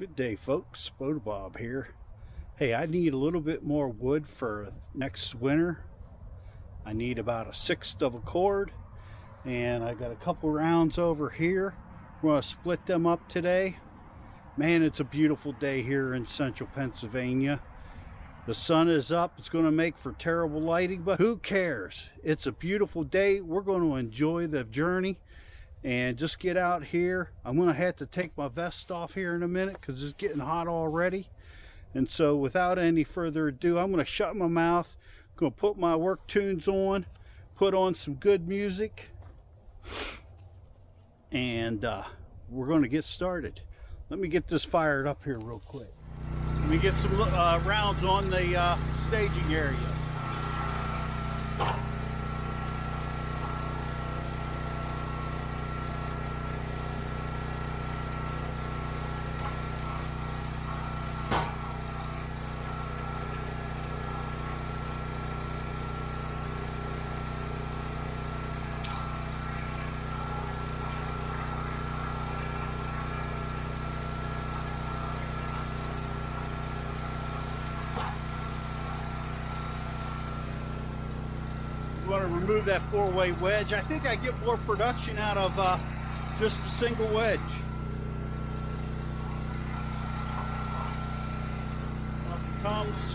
Good day, folks. Bob here. Hey, I need a little bit more wood for next winter. I need about a sixth of a cord, and I got a couple rounds over here. We're to split them up today. Man, it's a beautiful day here in central Pennsylvania. The sun is up. It's going to make for terrible lighting, but who cares? It's a beautiful day. We're going to enjoy the journey and just get out here. I'm to have to take my vest off here in a minute because it's getting hot already. And so without any further ado, I'm to shut my mouth, I'm to put my work tunes on, put on some good music, and uh, we're to get started. Let me get this fired up here real quick. Let me get some uh, rounds on the uh, staging area. Want to remove that four-way wedge. I think I get more production out of uh, just a single wedge. Up comes.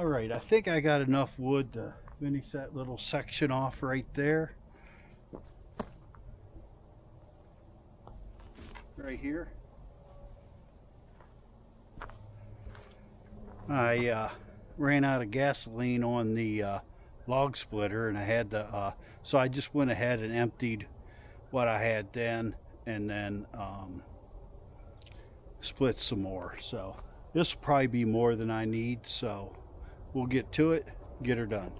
All right, I think I got enough wood to finish that little section off right there. Right here. I uh, ran out of gasoline on the uh, log splitter and I had to, uh, so I just went ahead and emptied what I had then and then um, split some more. So this will probably be more than I need. So we'll get to it, get her done.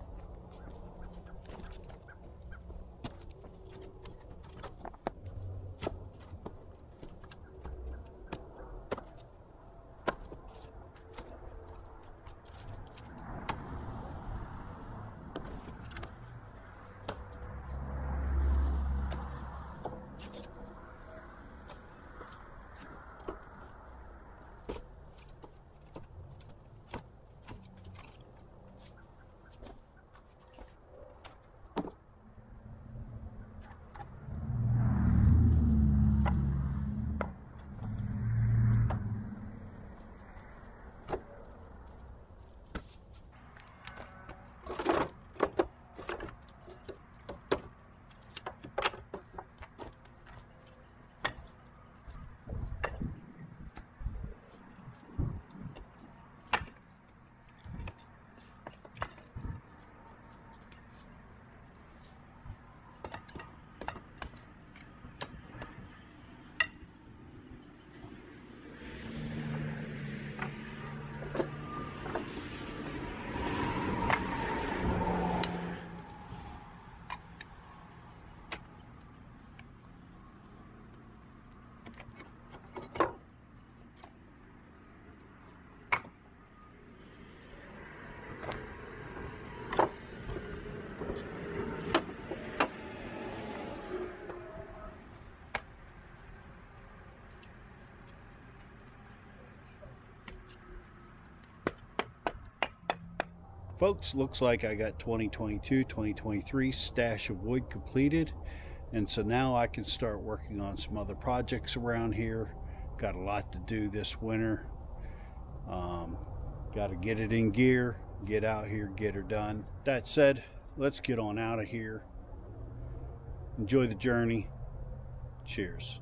Folks looks like I got 2022 2023 stash of wood completed. And so now I can start working on some other projects around here. Got a lot to do this winter. Um, got to get it in gear get out here get her done. That said let's get on out of here. Enjoy the journey. Cheers